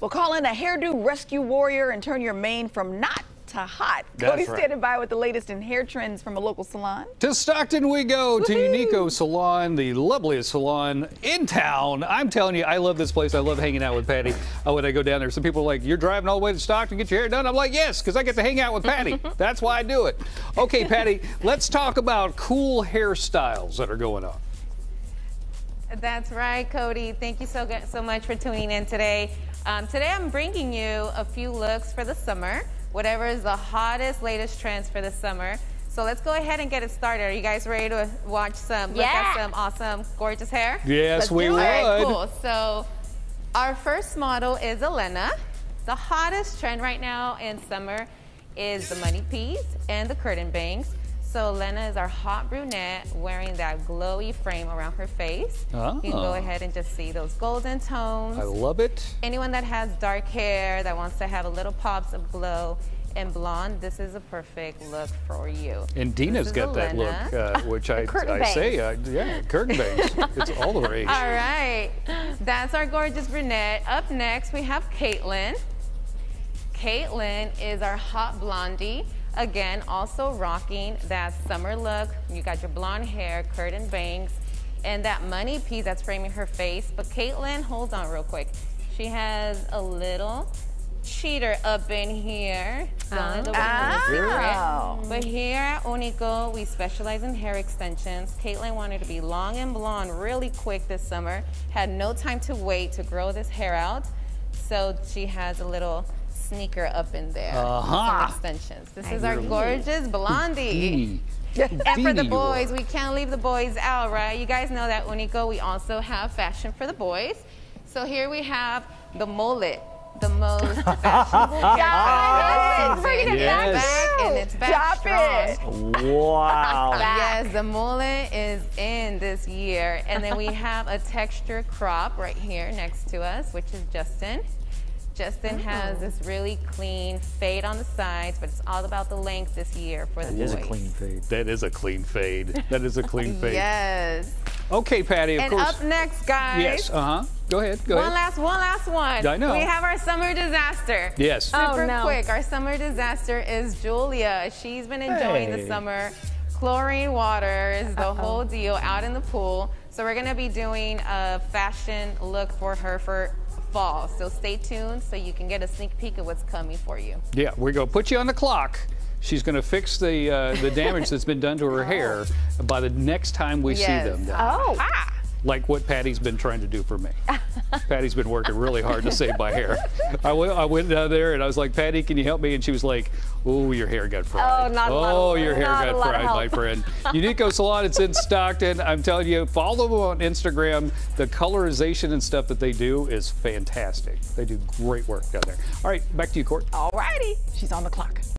We'll call in a hairdo rescue warrior and turn your mane from not to hot. That's Cody right. standing by with the latest in hair trends from a local salon. To Stockton we go to Uniqo Salon, the loveliest salon in town. I'm telling you, I love this place. I love hanging out with Patty uh, when I go down there. Some people are like, you're driving all the way to Stockton to get your hair done? I'm like, yes, because I get to hang out with Patty. That's why I do it. Okay, Patty, let's talk about cool hairstyles that are going on. That's right, Cody. Thank you so so much for tuning in today. Um, today I'm bringing you a few looks for the summer, whatever is the hottest, latest trends for the summer. So let's go ahead and get it started. Are you guys ready to watch some, look at some awesome, gorgeous hair? Yes, Let's we would. All right, cool. So our first model is Elena. The hottest trend right now in summer is the money piece and the curtain bangs. So Lena is our hot brunette wearing that glowy frame around her face. You can go Oh. ahead and just see those golden tones. I love it. Anyone that has dark hair that wants to have a little pops of glow and blonde, this is a perfect look for you. And Dina's got that look, uh, which I, I say, uh, yeah, curtain bangs. it's all the rage. All right, that's our gorgeous brunette. Up next, we have Caitlin. Caitlin is our hot blondie. Again, also rocking that summer look. You got your blonde hair, curtain bangs, and that money piece that's framing her face. But Caitlin, hold on real quick. She has a little cheater up in here. Don't let the women know the secret. Oh. But here at Uniqo, we specialize in hair extensions. Caitlin wanted to be long and blonde really quick this summer, had no time to wait to grow this hair out. So she has a little sneaker up in there. Uh-huh. Some extensions. This is our gorgeous blondie. Dini. And for the boys, we can't leave the boys out, right? You guys know that Uniqo, we also have fashion for the boys. So here we have the mullet, the most fashionable the Bring it Yes. Back and it's back Stop strong. it. Wow. Yes, the mullet is in this year. And then we have a texture crop right here next to us, which is Justin. Justin has this really clean fade on the sides, but it's all about the length this year for the boys. That is a clean fade. That is a clean fade. That is a clean fade. Yes. Okay, Patty, of And course. up next, guys. yes, uh huh. Go ahead, go One ahead. last, one last one. I know. We have our summer disaster. Yes. Super Oh, no. quick. Our summer disaster is Julia. She's been enjoying the summer. Chlorine water is the whole deal out in the pool. So we're gonna be doing a fashion look for her for fall. So stay tuned so you can get a sneak peek of what's coming for you. Yeah, we're going to put you on the clock. She's going to fix the uh, the damage that's been done to her hair by the next time we Yes. see them. Oh. Ah! Like what Patty's been trying to do for me. Patty's been working really hard to save my hair. I went, I went down there and I was like, Patty, can you help me? And she was like, Oh, your hair got fried. Oh, not a lot of- Oh, your hair not got fried, my friend. Uniqo Salon, it's in Stockton. I'm telling you, follow them on Instagram. The colorization and stuff that they do is fantastic. They do great work down there. All right, back to you, Court. All righty. She's on the clock.